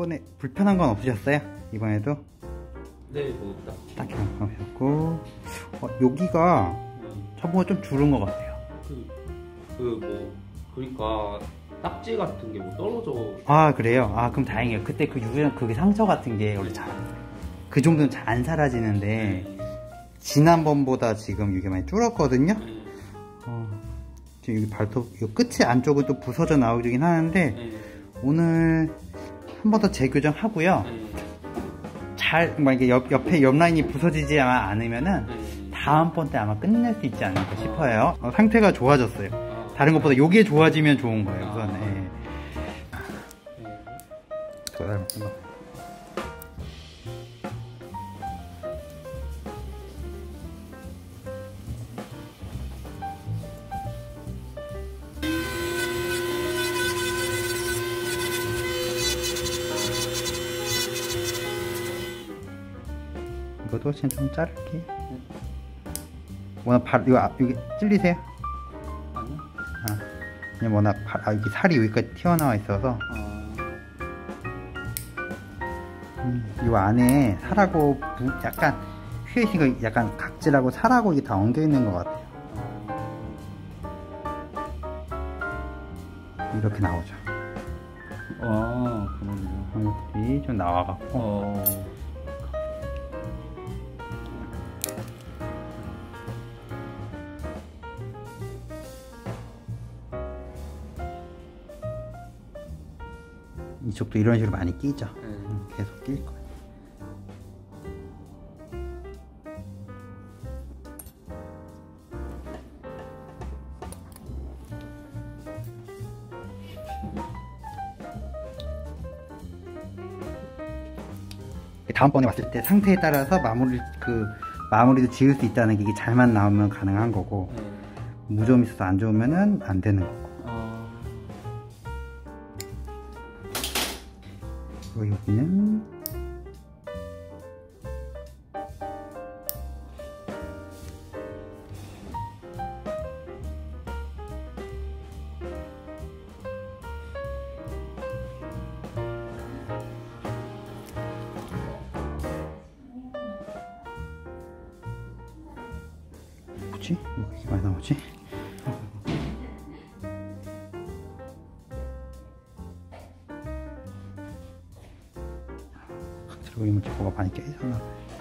이번에 불편한 건 없으셨어요? 이번에도 네, 뭐 딱. 딱히 안 하셨고 어, 여기가 저번에 좀 줄은 것 같아요. 그, 그 뭐, 그러니까 딱지 같은 게 뭐 떨어져. 아 그래요? 아 그럼 다행이에요. 그때 그 유전 그게 상처 같은 게 원래 잘 그 정도는 잘 안 사라지는데 지난번보다 지금 이게 많이 줄었거든요. 네, 어, 지금 여기 발톱 이 끝이 안쪽은 또 부서져 나오긴 하는데 네, 오늘 한 번 더 재교정하고요. 네, 잘 만약에 옆, 옆에 옆 라인이 부서지지 않으면은 네. 다음번 때 아마 끝낼 수 있지 않을까 싶어요. 어, 상태가 좋아졌어요. 아, 다른 것보다 요게 좋아지면 좋은 거예요. 우선. 예. 네. 이것도 그냥 좀 자를게. 워낙 발 이거 앞- 여기 찔리세요? 아니요? 아, 그냥 워낙 발, 아, 여기 살이 여기까지 튀어나와 있어서 아, 음, 이 안에 살하고 부- 약간 휘어 있는 거 약간 각질하고 살하고 이게 다 엉겨 있는 것 같아요. 이렇게 나오죠. 아, 그러네요. 그런 것들이 좀 나와갖고 어, 이쪽도 이런 식으로 많이 끼죠. 네. 음, 계속 낄 거예요. 다음번에 왔을 때 상태에 따라서 마무리 그 마무리도 지을 수 있다는 게 이게 잘만 나오면 가능한 거고 네. 무좀 있어서 안 좋으면은 안 되는 거고 그리고 여기는 뭐지? 왜 이렇게 많이 나오지? 들어오면 뭐가 많이 봐요.